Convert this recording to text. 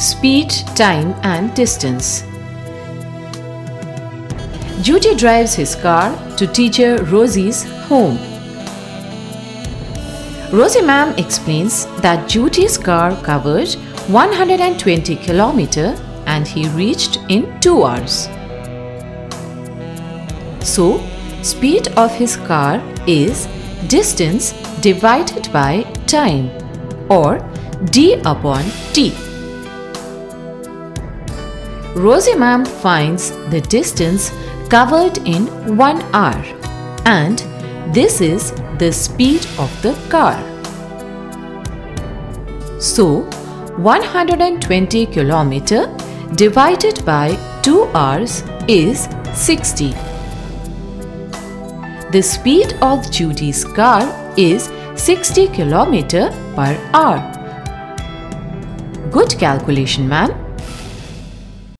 speed, time and distance. Judy drives his car to teacher Rosie's home. Rosie ma'am explains that Judy's car covered 120 km and he reached in 2 hours. So, speed of his car is distance divided by time or d upon t. Rosie ma'am finds the distance covered in 1 hour and this is the speed of the car. So, 120 km divided by 2 hours is 60. The speed of Judy's car is 60 km per hour. Good calculation, ma'am.